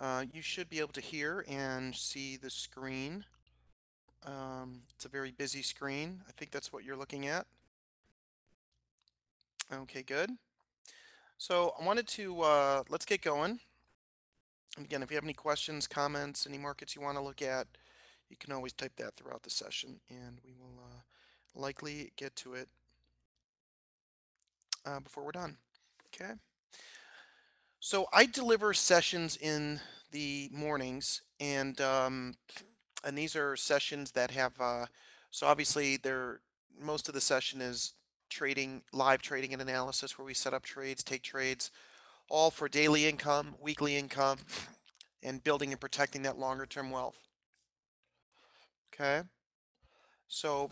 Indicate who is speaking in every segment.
Speaker 1: Uh, you should be able to hear and see the screen. Um, it's a very busy screen. I think that's what you're looking at. Okay, good. So I wanted to, uh, let's get going. And again, if you have any questions, comments, any markets you want to look at, you can always type that throughout the session and we will uh, likely get to it uh, before we're done. Okay. So I deliver sessions in the mornings and um, and these are sessions that have uh, so obviously they're most of the session is trading live trading and analysis where we set up trades take trades all for daily income weekly income and building and protecting that longer term wealth. Okay? So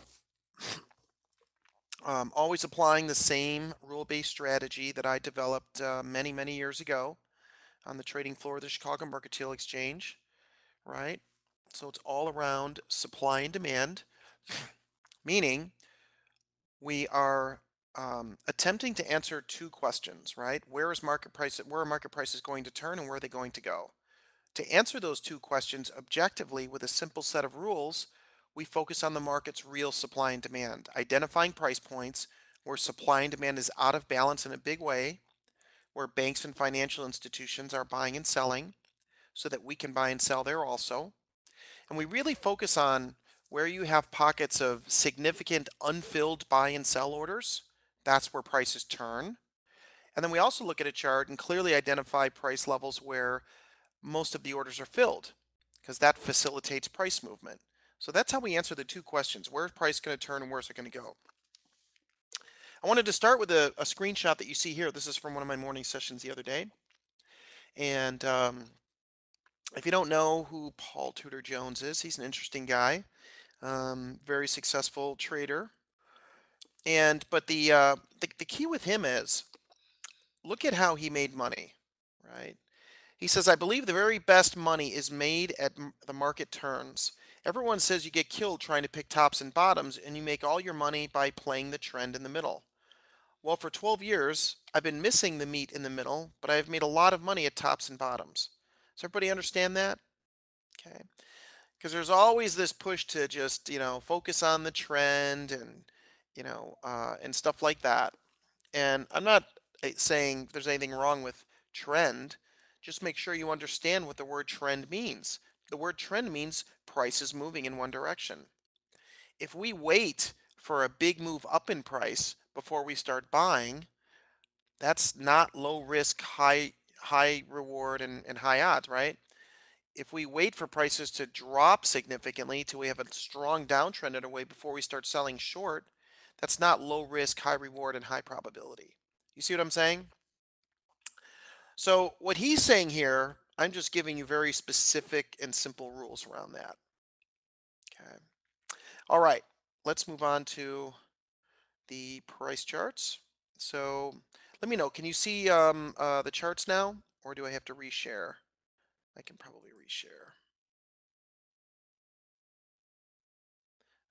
Speaker 1: um, always applying the same rule-based strategy that I developed uh, many many years ago on the trading floor of the Chicago Mercantile Exchange right so it's all around supply and demand, meaning we are um, attempting to answer two questions, right? Where is market price, where are market prices going to turn and where are they going to go? To answer those two questions objectively with a simple set of rules, we focus on the market's real supply and demand, identifying price points where supply and demand is out of balance in a big way, where banks and financial institutions are buying and selling so that we can buy and sell there also, and we really focus on where you have pockets of significant unfilled buy and sell orders. That's where prices turn. And then we also look at a chart and clearly identify price levels where most of the orders are filled because that facilitates price movement. So that's how we answer the two questions. Where's price going to turn and where's it going to go? I wanted to start with a, a, screenshot that you see here. This is from one of my morning sessions the other day. And um, if you don't know who Paul Tudor Jones is, he's an interesting guy, um, very successful trader. And but the, uh, the the key with him is look at how he made money, right? He says, I believe the very best money is made at the market turns. Everyone says you get killed trying to pick tops and bottoms, and you make all your money by playing the trend in the middle. Well, for 12 years, I've been missing the meat in the middle, but I've made a lot of money at tops and bottoms. Does everybody understand that? Okay. Because there's always this push to just, you know, focus on the trend and, you know, uh, and stuff like that. And I'm not eh, saying there's anything wrong with trend. Just make sure you understand what the word trend means. The word trend means price is moving in one direction. If we wait for a big move up in price before we start buying, that's not low risk, high high reward and, and high odds, right? If we wait for prices to drop significantly till we have a strong downtrend in a way before we start selling short, that's not low risk, high reward, and high probability. You see what I'm saying? So what he's saying here, I'm just giving you very specific and simple rules around that. Okay. All right, let's move on to the price charts. So let me know, can you see um, uh, the charts now? Or do I have to reshare? I can probably reshare.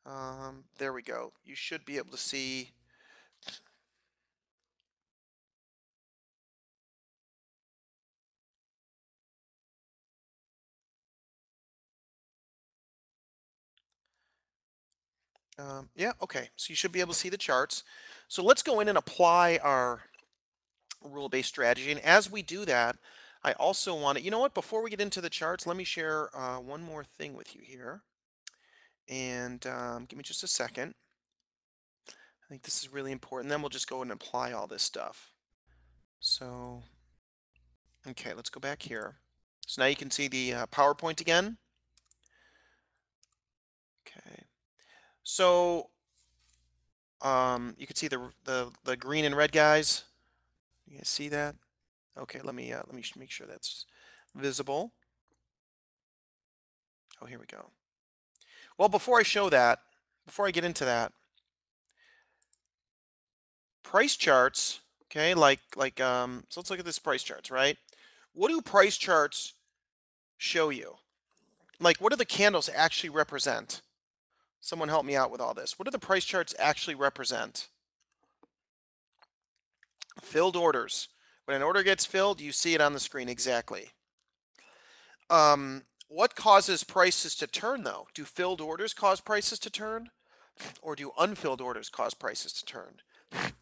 Speaker 1: Um, there we go. You should be able to see Um, yeah, okay. So you should be able to see the charts. So let's go in and apply our rule-based strategy. And as we do that, I also want to, you know what, before we get into the charts, let me share uh, one more thing with you here. And um, give me just a second. I think this is really important. Then we'll just go and apply all this stuff. So, okay, let's go back here. So now you can see the uh, PowerPoint again. Okay. So um, you can see the, the, the green and red guys. You guys see that? Okay, let me uh, let me make sure that's visible. Oh, here we go. Well, before I show that, before I get into that, price charts, okay, like like um, so let's look at this price charts, right? What do price charts show you? Like, what do the candles actually represent? Someone help me out with all this. What do the price charts actually represent? Filled orders. When an order gets filled, you see it on the screen exactly. Um, what causes prices to turn though? Do filled orders cause prices to turn? Or do unfilled orders cause prices to turn?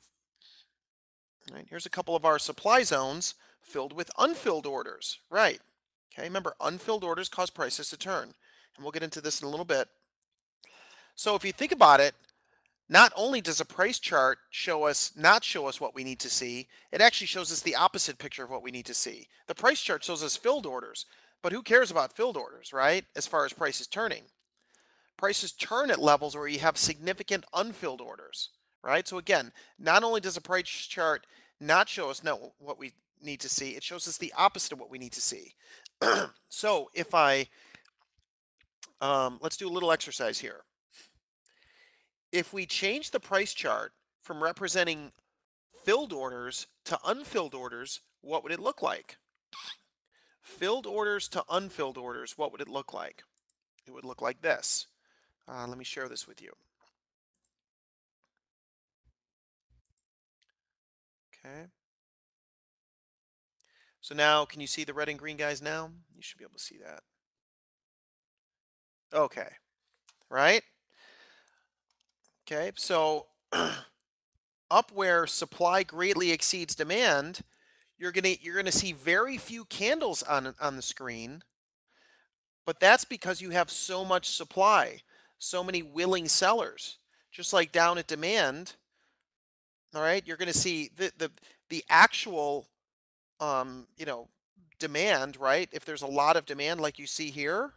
Speaker 1: Right, here's a couple of our supply zones filled with unfilled orders. Right. Okay, remember unfilled orders cause prices to turn. And we'll get into this in a little bit. So if you think about it, not only does a price chart show us not show us what we need to see, it actually shows us the opposite picture of what we need to see. The price chart shows us filled orders, but who cares about filled orders, right? As far as prices turning. Prices turn at levels where you have significant unfilled orders, right? So again, not only does a price chart not show us not what we need to see, it shows us the opposite of what we need to see. so if I, um, let's do a little exercise here. If we change the price chart from representing filled orders to unfilled orders, what would it look like? Filled orders to unfilled orders, what would it look like? It would look like this. Uh, let me share this with you. Okay. So now, can you see the red and green guys now? You should be able to see that. Okay, right? Okay, so up where supply greatly exceeds demand, you're gonna you're gonna see very few candles on on the screen, but that's because you have so much supply, so many willing sellers. Just like down at demand, all right, you're gonna see the the the actual um, you know, demand, right? If there's a lot of demand like you see here,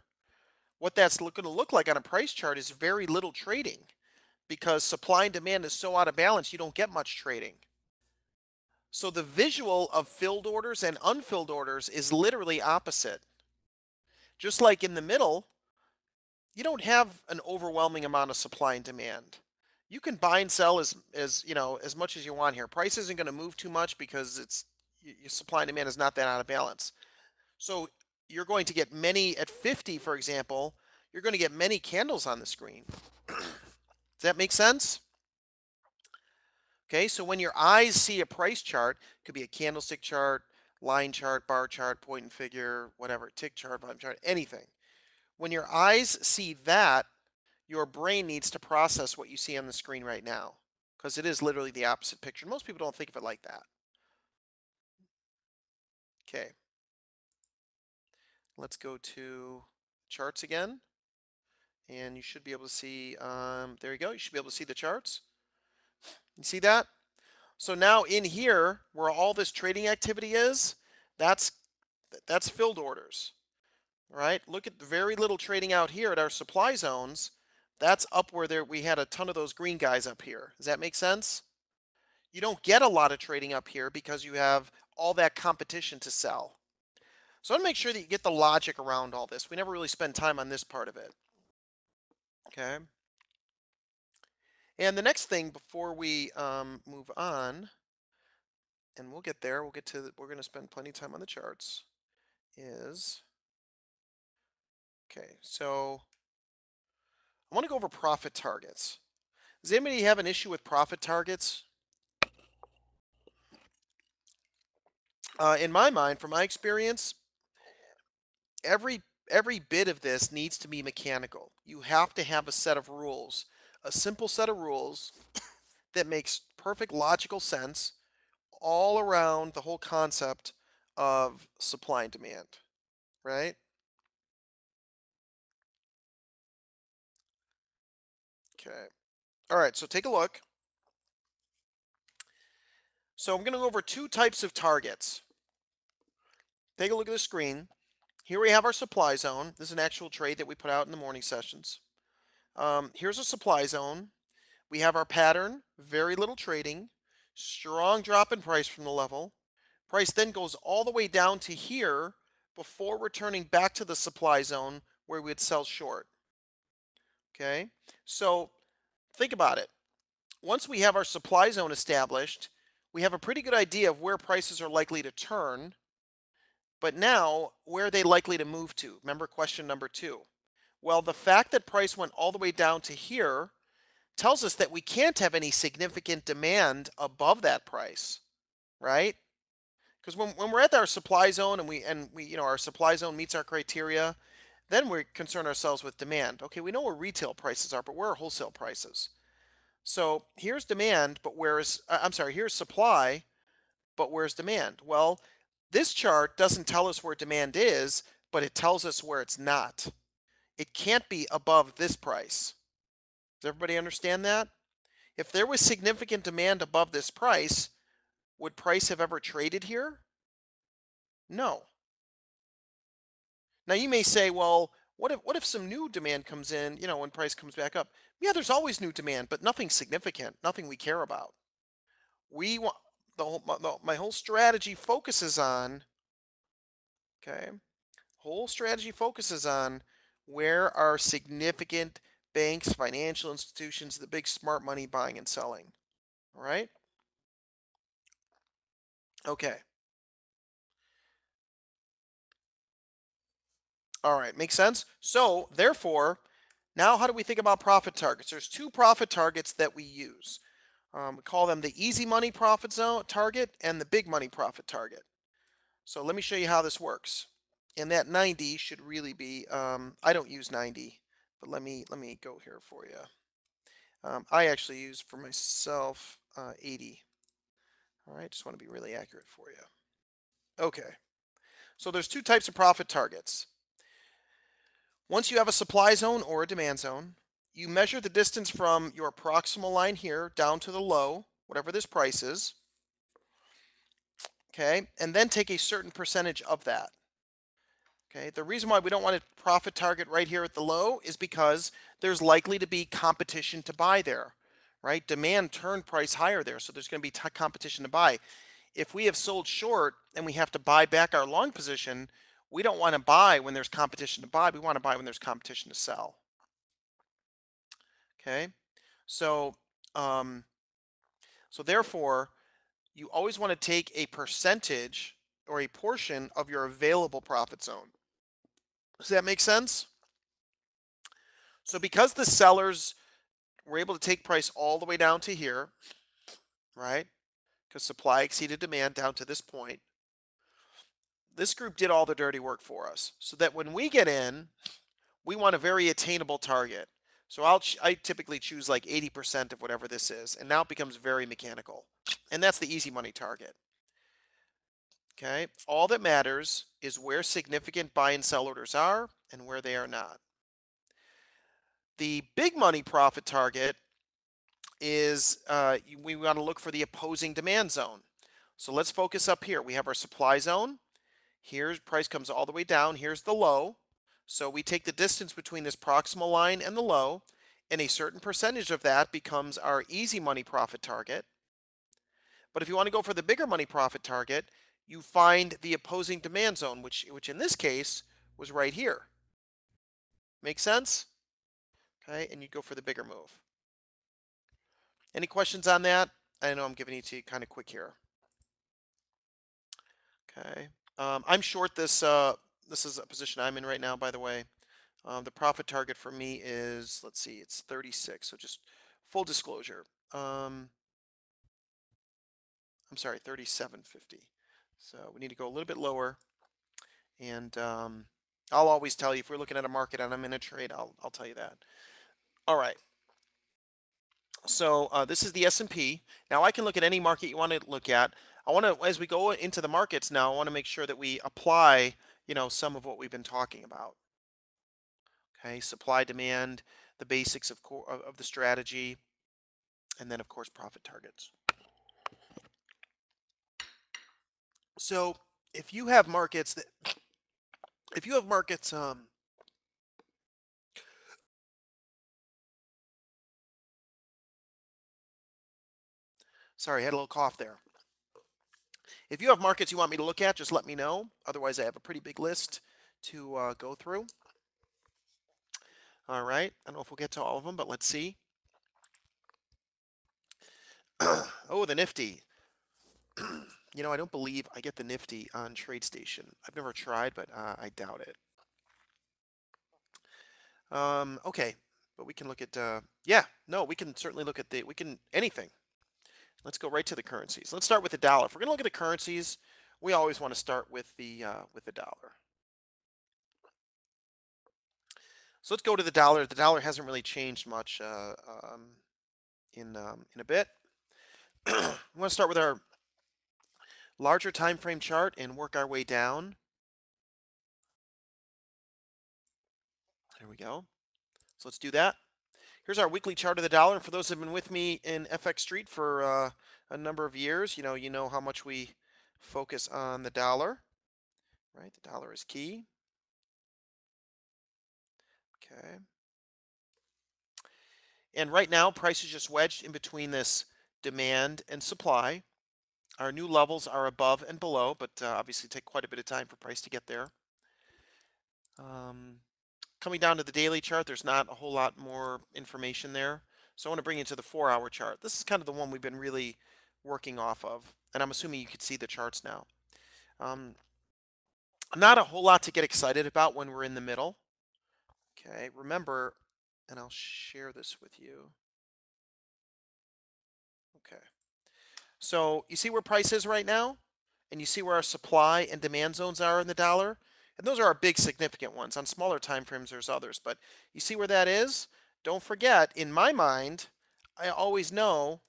Speaker 1: what that's going to look like on a price chart is very little trading because supply and demand is so out of balance, you don't get much trading. So the visual of filled orders and unfilled orders is literally opposite. Just like in the middle, you don't have an overwhelming amount of supply and demand. You can buy and sell as as you know as much as you want here. Price isn't going to move too much because it's your supply and demand is not that out of balance. So you're going to get many at 50, for example, you're going to get many candles on the screen. Does that make sense? Okay, so when your eyes see a price chart, it could be a candlestick chart, line chart, bar chart, point and figure, whatever, tick chart, volume chart, anything. When your eyes see that, your brain needs to process what you see on the screen right now because it is literally the opposite picture. Most people don't think of it like that. Okay. Let's go to charts again. And you should be able to see, um, there you go. You should be able to see the charts. You see that? So now in here, where all this trading activity is, that's that's filled orders. right? Look at the very little trading out here at our supply zones. That's up where there we had a ton of those green guys up here. Does that make sense? You don't get a lot of trading up here because you have all that competition to sell. So I want to make sure that you get the logic around all this. We never really spend time on this part of it. Okay. And the next thing before we um, move on, and we'll get there, we'll get to, the, we're going to spend plenty of time on the charts, is, okay, so I want to go over profit targets. Does anybody have an issue with profit targets? Uh, in my mind, from my experience, every every bit of this needs to be mechanical. You have to have a set of rules, a simple set of rules that makes perfect logical sense all around the whole concept of supply and demand, right? Okay. All right, so take a look. So I'm going to go over two types of targets. Take a look at the screen. Here we have our supply zone. This is an actual trade that we put out in the morning sessions. Um, here's a supply zone. We have our pattern, very little trading, strong drop in price from the level. Price then goes all the way down to here before returning back to the supply zone where we'd sell short. Okay, so think about it. Once we have our supply zone established, we have a pretty good idea of where prices are likely to turn but now, where are they likely to move to? Remember question number two. Well, the fact that price went all the way down to here tells us that we can't have any significant demand above that price, right? Because when, when we're at our supply zone and we and we you know our supply zone meets our criteria, then we concern ourselves with demand. Okay, we know where retail prices are, but where are wholesale prices? So here's demand, but where's uh, I'm sorry, here's supply, but where's demand? Well, this chart doesn't tell us where demand is, but it tells us where it's not. It can't be above this price. Does everybody understand that? If there was significant demand above this price, would price have ever traded here? No. Now you may say, well, what if what if some new demand comes in, you know, when price comes back up? Yeah, there's always new demand, but nothing significant, nothing we care about. We want the whole my, the, my whole strategy focuses on okay, whole strategy focuses on where are significant banks, financial institutions, the big smart money buying and selling. All right? Okay. All right, makes sense? So, therefore, now how do we think about profit targets? There's two profit targets that we use. Um, we call them the easy money profit zone target and the big money profit target. So let me show you how this works. And that 90 should really be, um, I don't use 90, but let me let me go here for you. Um, I actually use for myself uh, 80. All right, just want to be really accurate for you. Okay, so there's two types of profit targets. Once you have a supply zone or a demand zone, you measure the distance from your proximal line here down to the low, whatever this price is. Okay, and then take a certain percentage of that. Okay, the reason why we don't want a profit target right here at the low is because there's likely to be competition to buy there, right? Demand turned price higher there, so there's going to be competition to buy. If we have sold short and we have to buy back our long position, we don't want to buy when there's competition to buy. We want to buy when there's competition to sell. Okay, so um, so therefore, you always want to take a percentage or a portion of your available profit zone. Does that make sense? So because the sellers were able to take price all the way down to here, right? Because supply exceeded demand down to this point. This group did all the dirty work for us so that when we get in, we want a very attainable target. So I'll I typically choose like 80% of whatever this is, and now it becomes very mechanical. And that's the easy money target. Okay, all that matters is where significant buy and sell orders are and where they are not. The big money profit target is uh, we want to look for the opposing demand zone. So let's focus up here. We have our supply zone. Here's price comes all the way down. Here's the low. So we take the distance between this proximal line and the low, and a certain percentage of that becomes our easy money profit target. But if you want to go for the bigger money profit target, you find the opposing demand zone, which, which in this case was right here. Make sense? Okay, and you go for the bigger move. Any questions on that? I know I'm giving it to you kind of quick here. Okay, um, I'm short this. Uh, this is a position I'm in right now, by the way. Um, the profit target for me is, let's see, it's 36. So just full disclosure. Um, I'm sorry, 37.50. So we need to go a little bit lower. And um, I'll always tell you if we're looking at a market and I'm in a trade, I'll, I'll tell you that. All right. So uh, this is the S&P. Now I can look at any market you want to look at. I want to, as we go into the markets now, I want to make sure that we apply, you know, some of what we've been talking about. Okay, supply, demand, the basics of, of the strategy, and then of course profit targets. So if you have markets that, if you have markets, um, sorry, I had a little cough there. If you have markets you want me to look at, just let me know. Otherwise, I have a pretty big list to uh, go through. All right, I don't know if we'll get to all of them, but let's see. oh, the Nifty. You know, I don't believe I get the Nifty on TradeStation. I've never tried, but uh, I doubt it. Um, okay, but we can look at, uh, yeah, no, we can certainly look at the, we can, anything. Let's go right to the currencies. Let's start with the dollar. If we're going to look at the currencies, we always want to start with the uh, with the dollar. So let's go to the dollar. The dollar hasn't really changed much uh, um, in um, in a bit. we want to start with our larger time frame chart and work our way down. There we go. So let's do that. Here's our weekly chart of the dollar. And for those who have been with me in FX Street for uh, a number of years, you know, you know how much we focus on the dollar, right? The dollar is key. Okay. And right now, price is just wedged in between this demand and supply. Our new levels are above and below, but uh, obviously take quite a bit of time for price to get there. Um, coming down to the daily chart, there's not a whole lot more information there. So I want to bring you to the four hour chart. This is kind of the one we've been really working off of. And I'm assuming you can see the charts now. Um, not a whole lot to get excited about when we're in the middle. Okay, remember, and I'll share this with you. Okay. So you see where price is right now? And you see where our supply and demand zones are in the dollar? And those are our big significant ones. On smaller time frames, there's others. But you see where that is? Don't forget, in my mind, I always know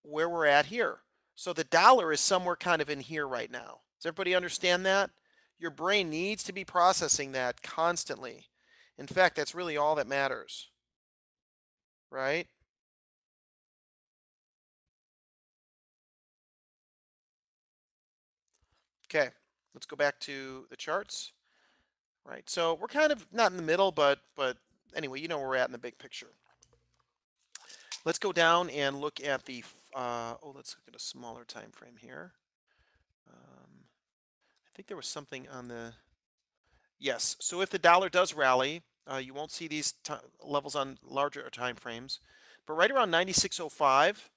Speaker 1: where we're at here. So the dollar is somewhere kind of in here right now. Does everybody understand that? Your brain needs to be processing that constantly. In fact, that's really all that matters. Right? Okay, let's go back to the charts. Right, so we're kind of not in the middle, but but anyway, you know where we're at in the big picture. Let's go down and look at the, uh, oh, let's look at a smaller time frame here. Um, I think there was something on the, yes. So if the dollar does rally, uh, you won't see these levels on larger time frames, but right around 9605,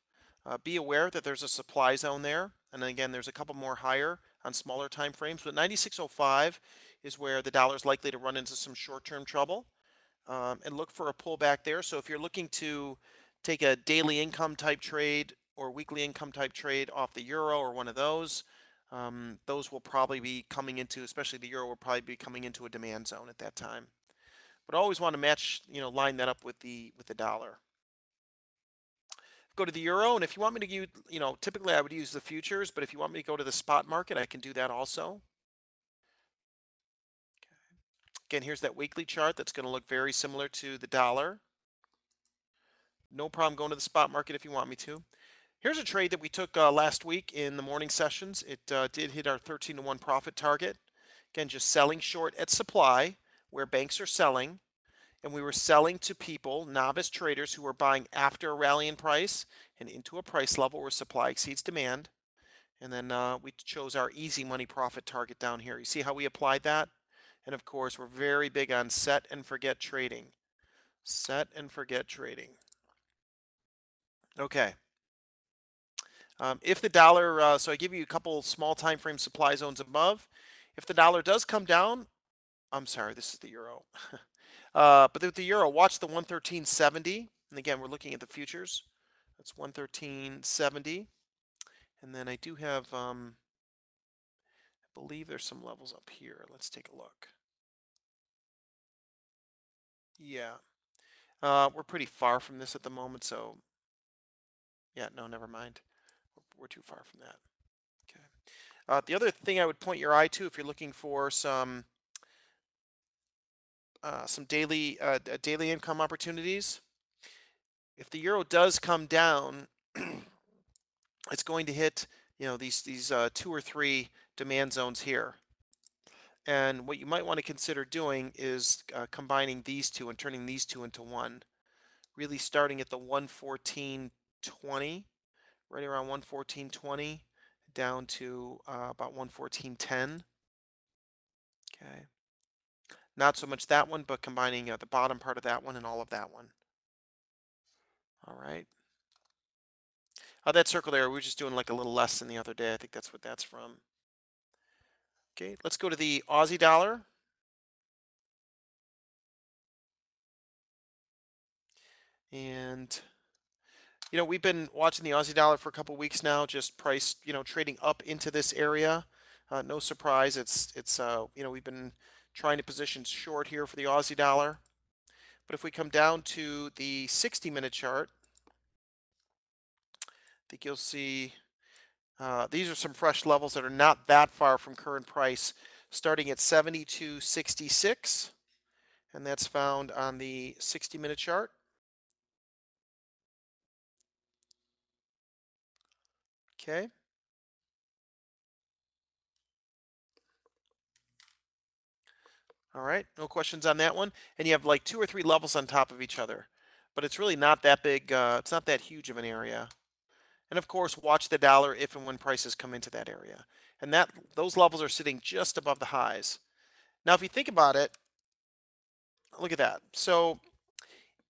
Speaker 1: uh, be aware that there's a supply zone there. And again, there's a couple more higher on smaller time frames, but 9605 is where the dollar is likely to run into some short-term trouble um, and look for a pullback there. So if you're looking to take a daily income type trade or weekly income type trade off the euro or one of those, um, those will probably be coming into, especially the euro will probably be coming into a demand zone at that time. But always want to match, you know, line that up with the with the dollar. Go to the euro, and if you want me to use, you know, typically I would use the futures, but if you want me to go to the spot market, I can do that also. Again, here's that weekly chart that's going to look very similar to the dollar. No problem going to the spot market if you want me to. Here's a trade that we took uh, last week in the morning sessions. It uh, did hit our 13 to 1 profit target. Again, just selling short at supply where banks are selling. And we were selling to people, novice traders, who were buying after a rally in price and into a price level where supply exceeds demand. And then uh, we chose our easy money profit target down here. You see how we applied that? And of course, we're very big on set and forget trading. Set and forget trading. Okay. Um, if the dollar, uh, so I give you a couple small time frame supply zones above. If the dollar does come down, I'm sorry, this is the euro. uh, but with the euro, watch the 113.70. And again, we're looking at the futures. That's 113.70. And then I do have, um, I believe there's some levels up here. Let's take a look. Yeah. Uh, we're pretty far from this at the moment, so yeah, no, never mind. We're, too far from that. Okay. Uh, the other thing I would point your eye to if you're looking for some uh, some daily uh, daily income opportunities, if the euro does come down, it's going to hit you know these these uh, two or three demand zones here. And what you might want to consider doing is uh, combining these two and turning these two into one. Really starting at the 114.20, right around 114.20 down to uh, about 114.10. Okay. Not so much that one, but combining uh, the bottom part of that one and all of that one. All right. Uh, that circle there, we were just doing like a little less than the other day. I think that's what that's from. Okay, let's go to the Aussie dollar. And You know, we've been watching the Aussie dollar for a couple weeks now, just price, you know, trading up into this area. Uh, no surprise, it's it's uh, you know, we've been trying to position short here for the Aussie dollar. But if we come down to the 60 minute chart, I think you'll see uh, these are some fresh levels that are not that far from current price, starting at 72.66, and that's found on the 60 minute chart. Okay. All right, no questions on that one. And you have like two or three levels on top of each other, but it's really not that big. Uh, it's not that huge of an area. And of course, watch the dollar if and when prices come into that area. And that those levels are sitting just above the highs. Now, if you think about it, look at that. So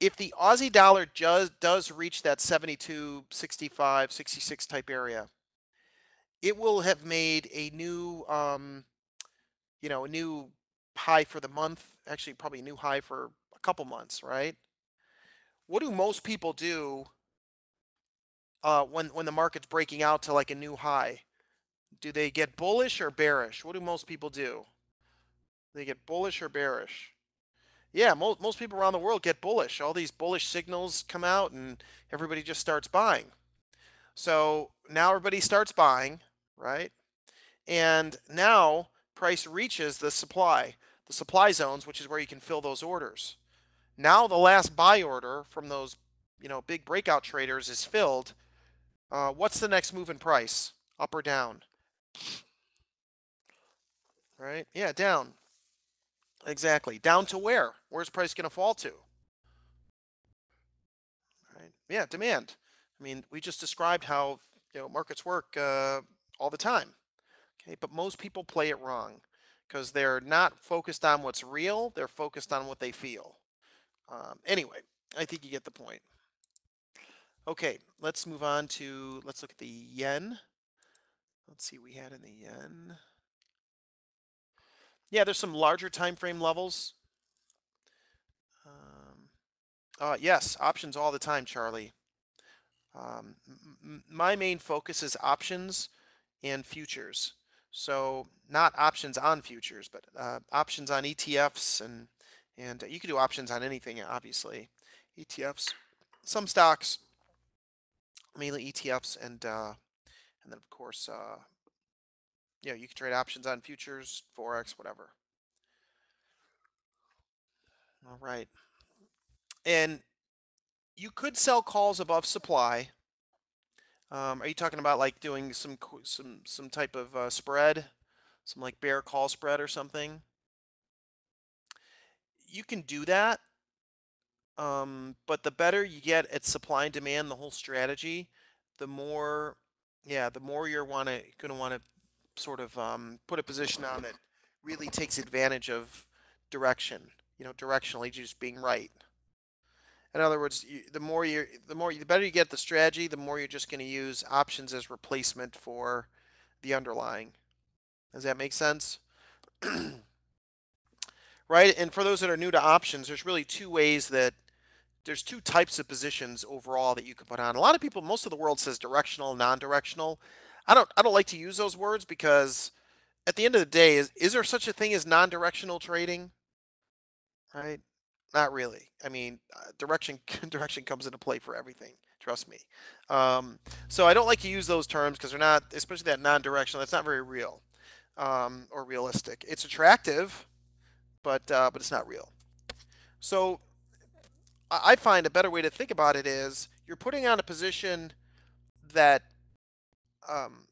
Speaker 1: if the Aussie dollar does, does reach that 72, 65, 66 type area, it will have made a new, um, you know, a new high for the month, actually probably new high for a couple months, right? What do most people do uh, when when the market's breaking out to like a new high? Do they get bullish or bearish? What do most people do? They get bullish or bearish? Yeah, most most people around the world get bullish. All these bullish signals come out and everybody just starts buying. So now everybody starts buying, right? And now price reaches the supply, the supply zones, which is where you can fill those orders. Now the last buy order from those, you know, big breakout traders is filled. Uh, what's the next move in price? Up or down? Right? Yeah, down. Exactly. Down to where? Where's price going to fall to? Right. Yeah, demand. I mean, we just described how you know markets work uh, all the time. Okay, but most people play it wrong because they're not focused on what's real. They're focused on what they feel. Um, anyway, I think you get the point. Okay, let's move on to let's look at the yen. Let's see we had in the yen. Yeah, there's some larger time frame levels. Um, uh, yes, options all the time, Charlie. Um, my main focus is options and futures. So not options on futures, but uh, options on ETFs and and you can do options on anything, obviously. ETFs, some stocks, mainly ETFs, and uh, and then of course uh, you know, you can trade options on futures, forex, whatever. All right. And you could sell calls above supply. Um, are you talking about like doing some some some type of uh, spread, some like bear call spread or something? You can do that, um, but the better you get at supply and demand, the whole strategy, the more, yeah, the more you're wanna gonna want to sort of um, put a position on that really takes advantage of direction. You know, directionally just being right. In other words, you, the more you, the more the better you get the strategy, the more you're just going to use options as replacement for the underlying. Does that make sense? right. And for those that are new to options, there's really two ways that there's two types of positions overall that you can put on. A lot of people, most of the world says directional, non-directional. I don't I don't like to use those words because at the end of the day, is is there such a thing as non-directional trading? Right? Not really. I mean, uh, direction direction comes into play for everything. Trust me. Um, so I don't like to use those terms because they're not, especially that non-directional. That's not very real um, or realistic. It's attractive, but uh, but it's not real. So I find a better way to think about it is you're putting on a position that um,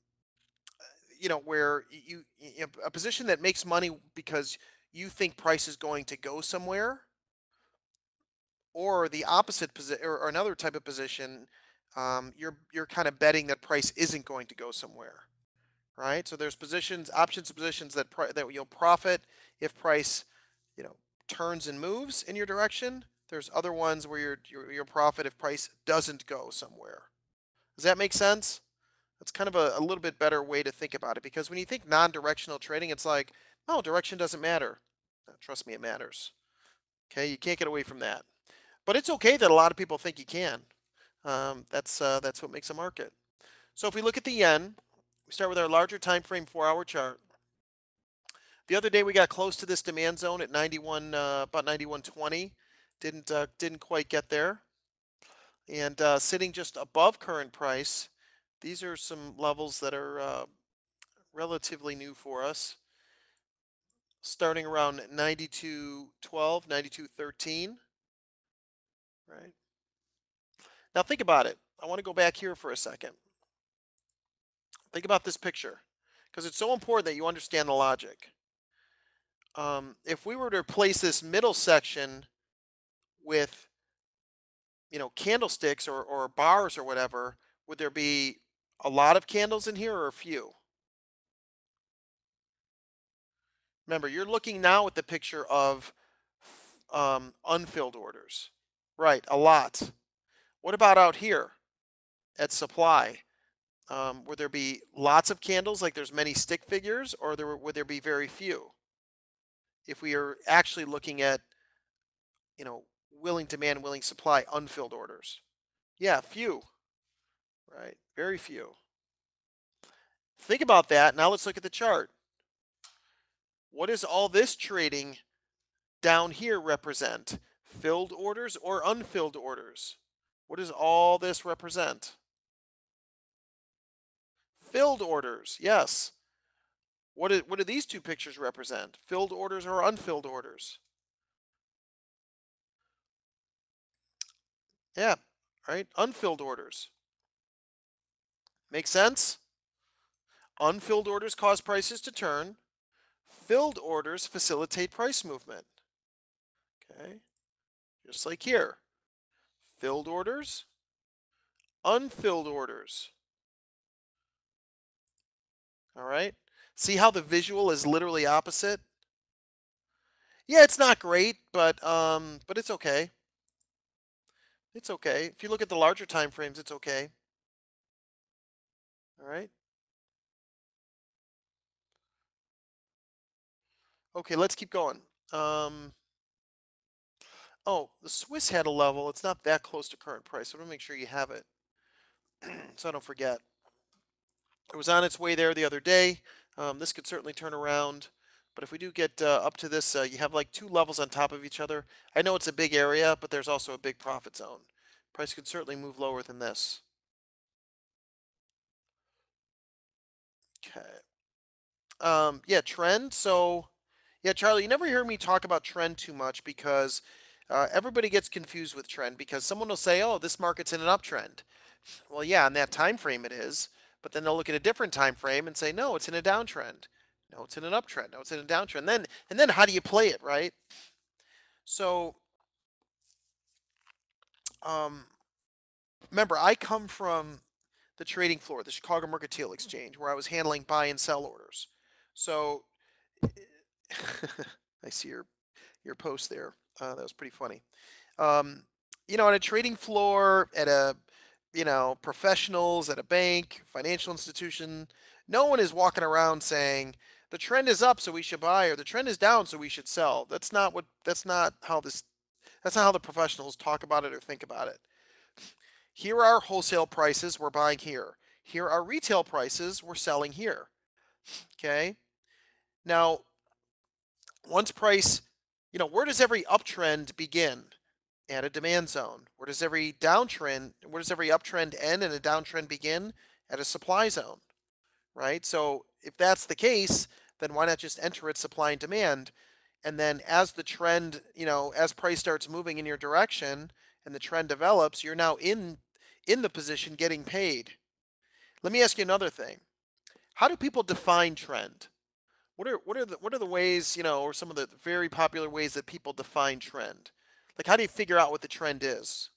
Speaker 1: you know, where you, you a position that makes money because you think price is going to go somewhere, or the opposite position, or, another type of position, um, you're you're kind of betting that price isn't going to go somewhere, right? So there's positions, options positions that that you'll profit if price, you know, turns and moves in your direction. There's other ones where you're you're, you're profit if price doesn't go somewhere. Does that make sense? That's kind of a, a little bit better way to think about it because when you think non-directional trading, it's like, oh, direction doesn't matter. Trust me, it matters. Okay, you can't get away from that. But it's okay that a lot of people think you can. Um, that's uh, that's what makes a market. So if we look at the yen, we start with our larger time frame four-hour chart. The other day we got close to this demand zone at 91, uh, about 91.20. Didn't uh, didn't quite get there. And uh, sitting just above current price, these are some levels that are uh, relatively new for us. Starting around 92.12, 92.13. Right. Now think about it. I want to go back here for a second. Think about this picture because it's so important that you understand the logic. Um, if we were to replace this middle section with, you know, candlesticks or, or bars or whatever, would there be a lot of candles in here or a few? Remember, you're looking now at the picture of um, unfilled orders. Right, a lot. What about out here at supply? Um, would there be lots of candles like there's many stick figures or there, would there be very few? If we are actually looking at, you know, willing demand, willing supply, unfilled orders. Yeah, few, right? Very few. Think about that. Now let's look at the chart. What does all this trading down here represent? Filled orders or unfilled orders? What does all this represent? Filled orders, yes. What do, what do these two pictures represent? Filled orders or unfilled orders? Yeah, right? Unfilled orders. Make sense? Unfilled orders cause prices to turn. Filled orders facilitate price movement. Okay, just like here. Filled orders, unfilled orders. All right. See how the visual is literally opposite? Yeah, it's not great, but um, but it's okay. It's okay. If you look at the larger time frames, it's okay. All right. Okay, let's keep going. Um, oh, the Swiss had a level. It's not that close to current price. So I want to make sure you have it so I don't forget. It was on its way there the other day. Um, this could certainly turn around. But if we do get uh, up to this, uh, you have like two levels on top of each other. I know it's a big area, but there's also a big profit zone. Price could certainly move lower than this. Okay. Um, yeah, trend. So, yeah, Charlie, you never hear me talk about trend too much because uh, everybody gets confused with trend because someone will say, "Oh, this market's in an uptrend." Well, yeah, in that time frame it is. But then they'll look at a different time frame and say, no, it's in a downtrend. No, it's in an uptrend. No, it's in a downtrend. Then and then how do you play it, right? So um, remember, I come from the trading floor, the Chicago Mercantile Exchange, where I was handling buy and sell orders. So I see your your post there. Uh, that was pretty funny. Um, you know, on a trading floor at a you know, professionals at a bank, financial institution. No one is walking around saying the trend is up, so we should buy, or the trend is down, so we should sell. That's not what. That's not how this. That's not how the professionals talk about it or think about it. Here are wholesale prices. We're buying here. Here are retail prices. We're selling here. Okay. Now, once price, you know, where does every uptrend begin? at a demand zone? Where does every downtrend, where does every uptrend end and a downtrend begin? At a supply zone, right? So if that's the case, then why not just enter at supply and demand? And then as the trend, you know, as price starts moving in your direction and the trend develops, you're now in in the position getting paid. Let me ask you another thing. How do people define trend? What are what are the what are the ways, you know, or some of the very popular ways that people define trend? Like, how do you figure out what the trend is?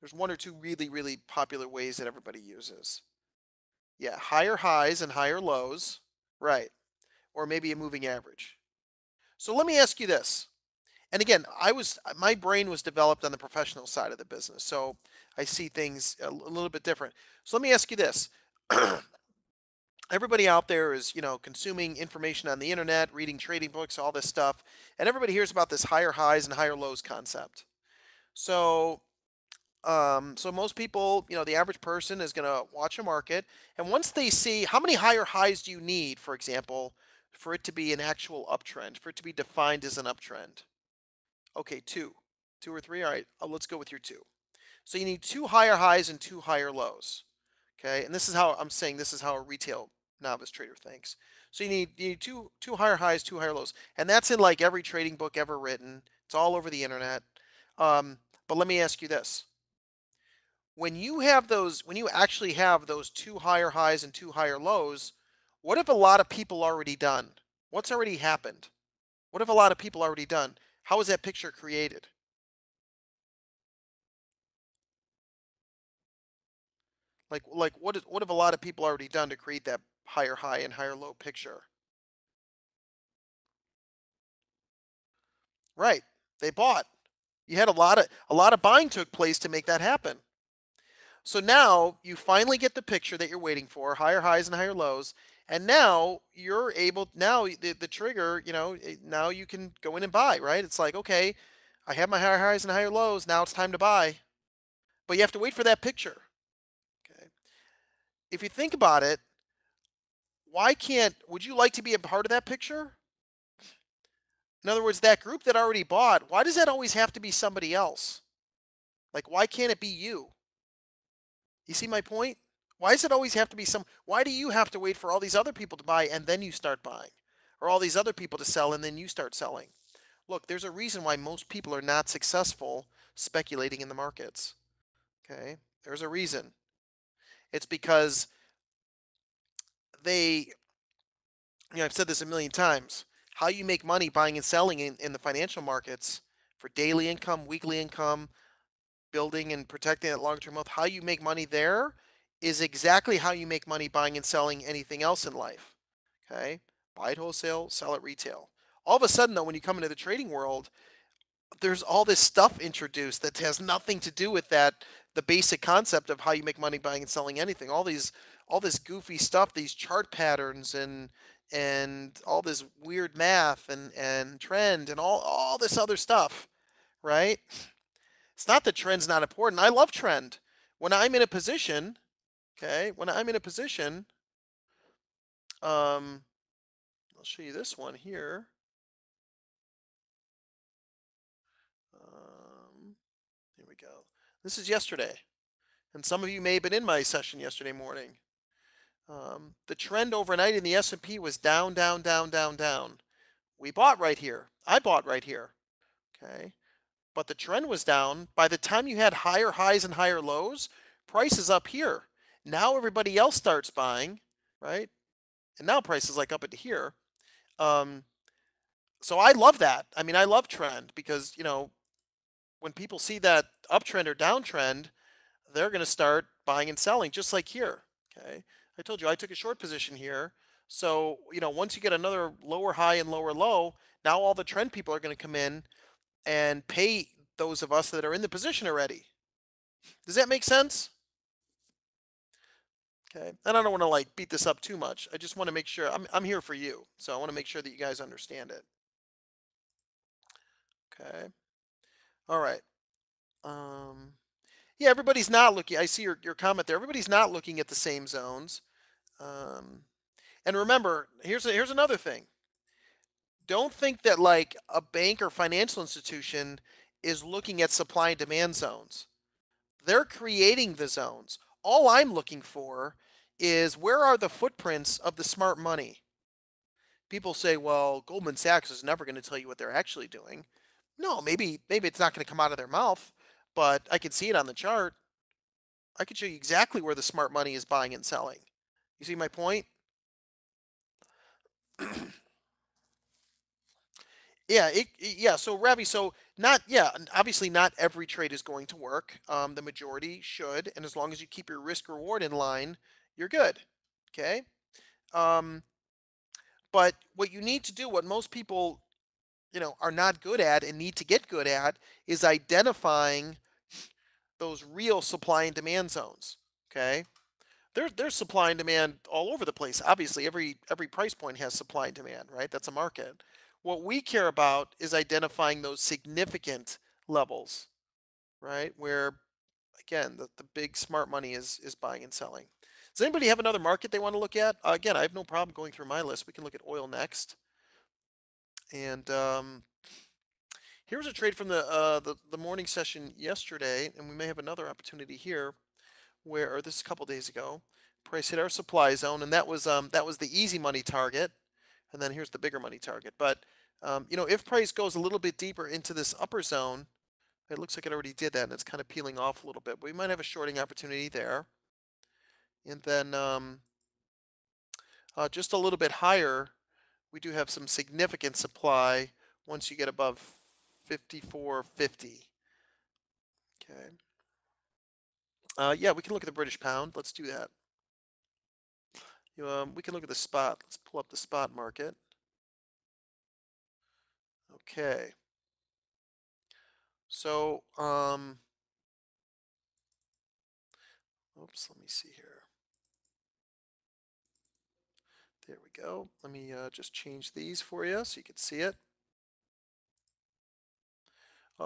Speaker 1: There's one or two really, really popular ways that everybody uses. Yeah, higher highs and higher lows, right? Or maybe a moving average. So let me ask you this. And again, I was my brain was developed on the professional side of the business, so I see things a little bit different. So let me ask you this. everybody out there is, you know, consuming information on the internet, reading trading books, all this stuff, and everybody hears about this higher highs and higher lows concept. So Um, so most people, you know, the average person is going to watch a market, and once they see how many higher highs do you need, for example, for it to be an actual uptrend, for it to be defined as an uptrend? Okay, two, two or three. All right, uh, let's go with your two. So you need two higher highs and two higher lows. Okay, and this is how I'm saying this is how a retail novice trader thinks. So you need, you need two two higher highs, two higher lows, and that's in like every trading book ever written. It's all over the internet. Um, but let me ask you this: when you have those, when you actually have those two higher highs and two higher lows, what have a lot of people already done? What's already happened? What have a lot of people already done? How is that picture created? Like, like what is, what have a lot of people already done to create that higher high and higher low picture? Right. They bought. You had a lot of a lot of buying took place to make that happen. So now you finally get the picture that you're waiting for, higher highs and higher lows. And now you're able, now the, the trigger, you know, eh, now you can go in and buy, right? It's like, okay, I have my higher highs and higher lows. Now it's time to buy. But you have to wait for that picture. Okay. If you think about it, why can't, would you like to be a part of that picture? In other words, that group that already bought, why does that always have to be somebody else? Like, why can't it be you? You see my point? Why does it always have to be some? Why do you have to wait for all these other people to buy and then you start buying? Or all these other people to sell and then you start selling? Look, there's a reason why most people are not successful speculating in the markets. Okay? There's a reason. It's because they, you know, I've said this a million times. How you make money buying and selling in, in the financial markets for daily income, weekly income, building and protecting that long-term wealth, how you make money there is exactly how you make money buying and selling anything else in life. Okay? Buy it wholesale, sell it retail. All of a sudden, though, when you come into the trading world, there's all this stuff introduced that has nothing to do with that, the basic concept of how you make money buying and selling anything. All these, all this goofy stuff, these chart patterns and and all this weird math and and trend and all all this other stuff, right? It's not that trend's not important. I love trend. When I'm in a position, okay, when I'm in a position, um, I'll show you this one here. Um, here we go. This is yesterday. And some of you may have been in my session yesterday morning. Um, the trend overnight in the S&P was down, down, down, down, down. We bought right here. I bought right here. Okay but the trend was down. By the time you had higher highs and higher lows, price is up here. Now everybody else starts buying, right? And now price is like up into here. Um, so I love that. I mean, I love trend because, you know, when people see that uptrend or downtrend, they're going to start buying and selling just like here. Okay. I told you I took a short position here. So, you know, once you get another lower high and lower low, now all the trend people are going to come in and pay those of us that are in the position already. Does that make sense? Okay, and I don't want to like beat this up too much. I just want to make sure I'm I'm here for you, so I want to make sure that you guys understand it. Okay. All right. Um, yeah, everybody's not looking. I see your your comment there. Everybody's not looking at the same zones. Um, and remember, here's a, here's another thing don't think that like a bank or financial institution is looking at supply and demand zones. They're creating the zones. All I'm looking for is where are the footprints of the smart money? People say, well, Goldman Sachs is never going to tell you what they're actually doing. No, maybe maybe it's not going to come out of their mouth, but I can see it on the chart. I can show you exactly where the smart money is buying and selling. You see my point? Yeah, it, yeah. So Ravi, so not yeah, obviously not every trade is going to work. Um, the majority should, and as long as you keep your risk reward in line, you're good. Okay. Um, but what you need to do, what most people, you know, are not good at and need to get good at, is identifying those real supply and demand zones. Okay. There's there's supply and demand all over the place. Obviously, every every price point has supply and demand, right? That's a market. What we care about is identifying those significant levels, right? Where again, the, the big smart money is is buying and selling. Does anybody have another market they want to look at? Uh, again, I have no problem going through my list. We can look at oil next. And um, here's a trade from the, uh, the the morning session yesterday, and we may have another opportunity here, where or this a couple days ago, price hit our supply zone, and that was um, that was the easy money target, and then here's the bigger money target. But um, you know, if price goes a little bit deeper into this upper zone, it looks like it already did that, and it's kind of peeling off a little bit. We might have a shorting opportunity there. And then um, uh, just a little bit higher, we do have some significant supply once you get above 54.50. Okay. Uh, yeah, we can look at the British pound. Let's do that. Um, we can look at the spot. Let's pull up the spot market. Okay. So, um, oops, let me see here. There we go. Let me uh, just change these for you so you can see it.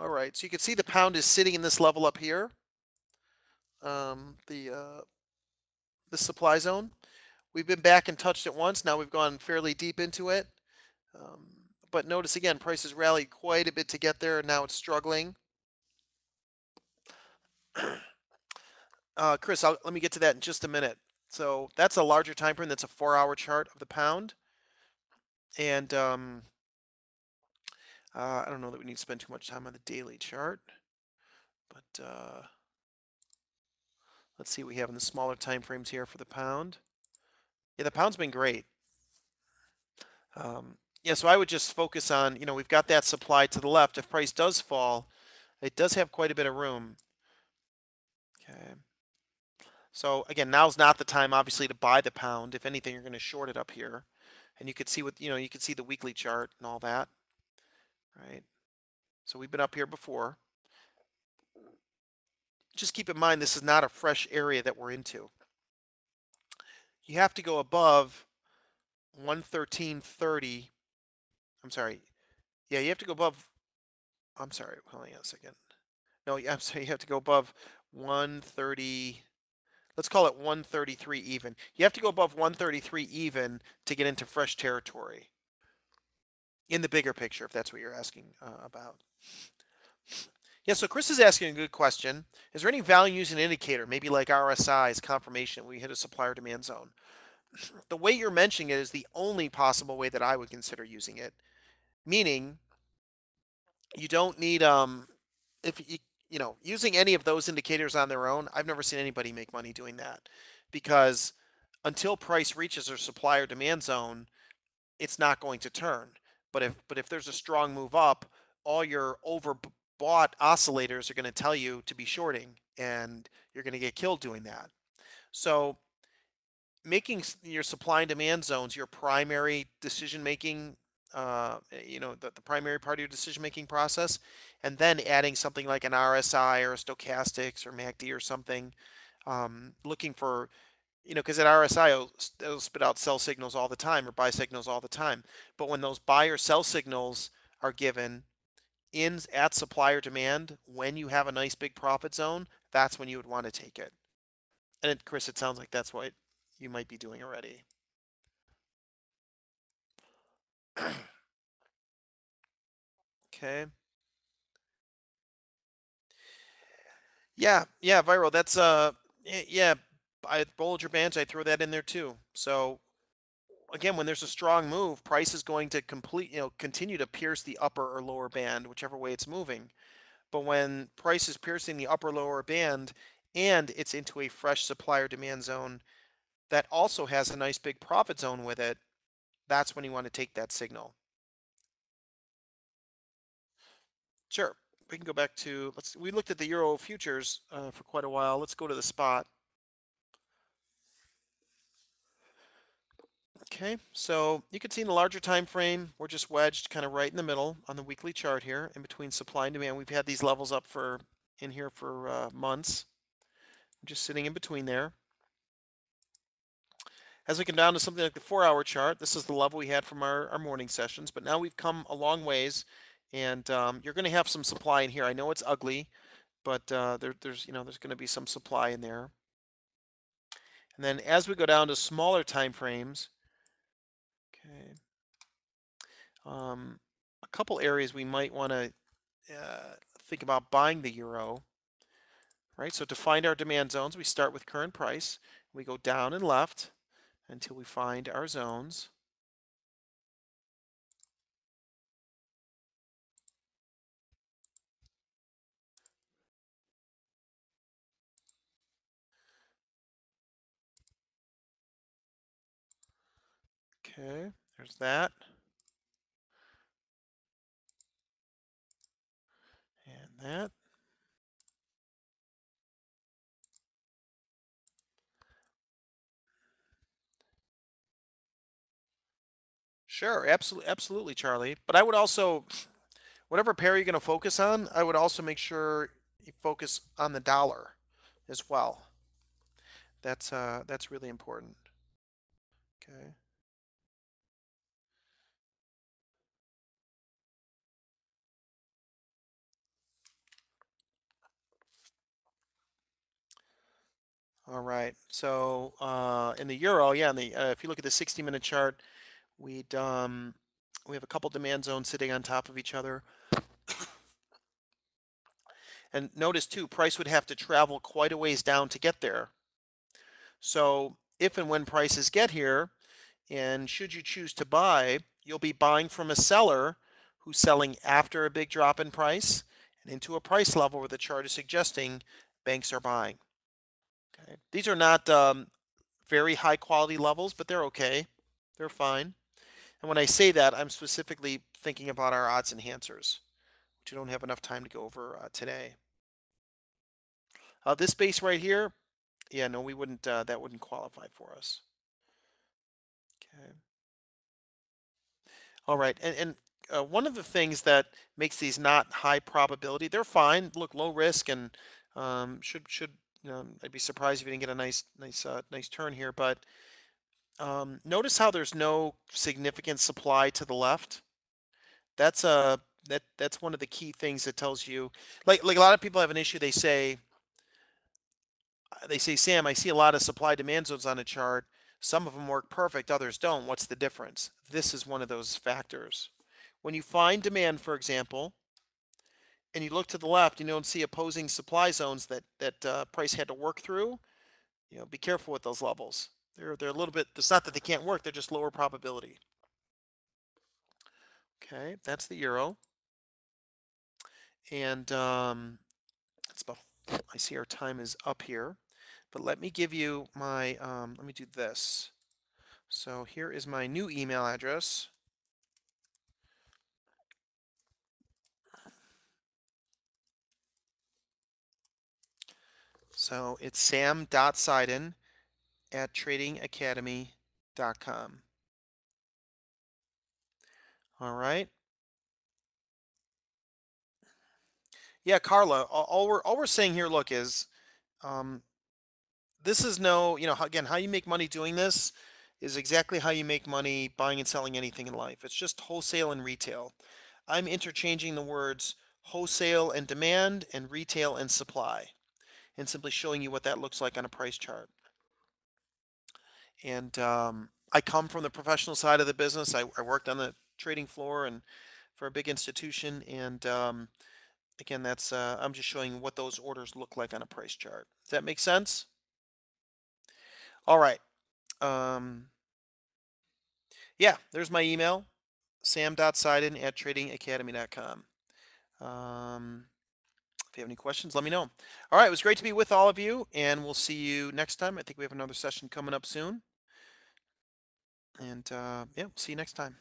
Speaker 1: All right, so you can see the pound is sitting in this level up here. Um, the uh, the supply zone. We've been back and touched it once. Now we've gone fairly deep into it. Um, but notice again, prices rallied quite a bit to get there, and now it's struggling. uh, Chris, I'll, let me get to that in just a minute. So that's a larger time frame. That's a four-hour chart of the pound, and um, uh, I don't know that we need to spend too much time on the daily chart, but uh, let's see what we have in the smaller time frames here for the pound. Yeah, the pound's been great. Um, yeah, so I would just focus on, you know, we've got that supply to the left. If price does fall, it does have quite a bit of room. Okay. So again, now's not the time, obviously, to buy the pound. If anything, you're going to short it up here. And you could see what, you know, you could see the weekly chart and all that, right? So we've been up here before. Just keep in mind, this is not a fresh area that we're into you have to go above 113.30. I'm sorry. Yeah, you have to go above. I'm sorry. Hold on a second. No, I'm sorry. You have to go above 130. Let's call it 133 even. You have to go above 133 even to get into fresh territory. In the bigger picture, if that's what you're asking uh, about. Yeah, so Chris is asking a good question. Is there any value using an indicator, maybe like RSI as confirmation we hit a supplier demand zone? The way you're mentioning it is the only possible way that I would consider using it. Meaning, you don't need um if you you know using any of those indicators on their own. I've never seen anybody make money doing that because until price reaches a supplier demand zone, it's not going to turn. But if but if there's a strong move up, all your overbought oscillators are going to tell you to be shorting and you're going to get killed doing that. So making your supply and demand zones your primary decision making uh, eh, you know the, the primary part of your decision making process and then adding something like an RSI or a stochastics or MACD or something um, looking for you know because at RSI it'll, it'll spit out sell signals all the time or buy signals all the time but when those buy or sell signals are given in at supplier demand, when you have a nice big profit zone, that's when you would want to take it. And it, Chris, it sounds like that's what you might be doing already. okay. Yeah, yeah, viral. That's uh, yeah. I Bollinger Bands. I throw that in there too. So again, when there's a strong move, price is going to complete, you know, continue to pierce the upper or lower band, whichever way it's moving. But when price is piercing the upper lower band and it's into a fresh supplier demand zone that also has a nice big profit zone with it, that's when you want to take that signal. Sure. We can go back to, let's, we looked at the Euro futures uh, for quite a while. Let's go to the spot. Okay, so you can see in the larger time frame, we're just wedged kind of right in the middle on the weekly chart here in between supply and demand. We've had these levels up for in here for uh, months. I'm just sitting in between there. As we come down to something like the four hour chart, this is the level we had from our, our morning sessions, but now we've come a long ways and um, you're going to have some supply in here. I know it's ugly, but uh, there, there's you know there's going to be some supply in there. And then as we go down to smaller time frames, okay, um, a couple areas we might want to uh, think about buying the euro. Right, so to find our demand zones, we start with current price. We go down and left until we find our zones. Okay, there's that. And that. Sure, absolutely, absolutely, Charlie. But I would also, whatever pair you're going to focus on, I would also make sure you focus on the dollar as well. That's uh, that's really important. Okay. All right. So uh, in the euro, yeah, the uh, if you look at the 60 minute chart, we'd um, we have a couple demand zones sitting on top of each other. and notice too, price would have to travel quite a ways down to get there. So if and when prices get here, and should you choose to buy, you'll be buying from a seller who's selling after a big drop in price and into a price level where the chart is suggesting banks are buying. These are not um, very high quality levels, but they're okay. They're fine. And when I say that, I'm specifically thinking about our odds enhancers, which we don't have enough time to go over uh, today. Uh, this base right here, yeah, no, we wouldn't, uh, that wouldn't qualify for us. Okay. All right, and, and uh, one of the things that makes these not high probability, they're fine, look low risk and um, should should I'd be surprised if you didn't get a nice, nice, uh, nice turn here. But um, notice how there's no significant supply to the left. That's a uh, that that's one of the key things that tells you. Like like a lot of people have an issue. They say they say Sam, I see a lot of supply demand zones on a chart. Some of them work perfect, others don't. What's the difference? This is one of those factors. When you find demand, for example, and you look to the left, you don't see opposing supply zones that that uh, price had to work through. You know, be careful with those levels. They're they're a little bit. It's not that they can't work; they're just lower probability. Okay, that's the euro. And um, it's about. I see our time is up here, but let me give you my. Um, let me do this. So here is my new email address. So it's sam.seiden at tradingacademy.com. All right. Yeah, Carla, all we're all we're saying here, look, is um, this is no, you know, again, how you make money doing this is exactly how you make money buying and selling anything in life. It's just wholesale and retail. I'm interchanging the words wholesale and demand and retail and supply and simply showing you what that looks like on a price chart. And um, I come from the professional side of the business. I, I, worked on the trading floor and for a big institution. And um, again, that's uh, I'm just showing what those orders look like on a price chart. Does that make sense? All right. Um, yeah, there's my email, sam.seiden at tradingacademy.com. Um, if you have any questions, let me know. All right, it was great to be with all of you, and we'll see you next time. I think we have another session coming up soon. And uh, yeah, see you next time.